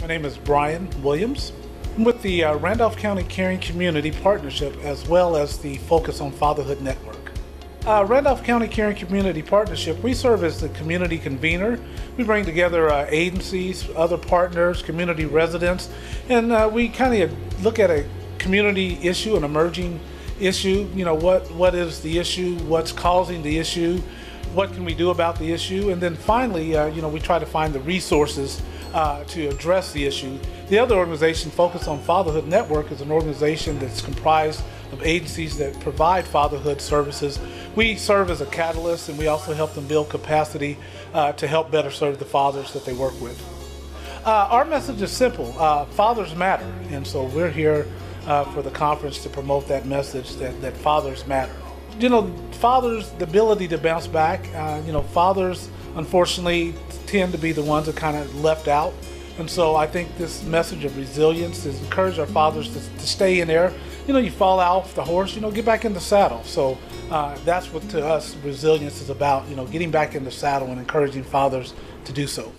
My name is Brian Williams. I'm with the uh, Randolph County Caring Community Partnership as well as the Focus on Fatherhood Network. Uh, Randolph County Caring Community Partnership, we serve as the community convener. We bring together uh, agencies, other partners, community residents, and uh, we kind of look at a community issue, an emerging issue. You know, what, what is the issue? What's causing the issue? What can we do about the issue? And then finally, uh, you know, we try to find the resources uh, to address the issue. The other organization, Focus on Fatherhood Network, is an organization that's comprised of agencies that provide fatherhood services. We serve as a catalyst and we also help them build capacity uh, to help better serve the fathers that they work with. Uh, our message is simple uh, fathers matter, and so we're here uh, for the conference to promote that message that, that fathers matter. You know, fathers, the ability to bounce back, uh, you know, fathers unfortunately tend to be the ones that kind of left out. And so I think this message of resilience is encourage our fathers to, to stay in there. You know, you fall off the horse, you know, get back in the saddle. So uh, that's what to us resilience is about, you know, getting back in the saddle and encouraging fathers to do so.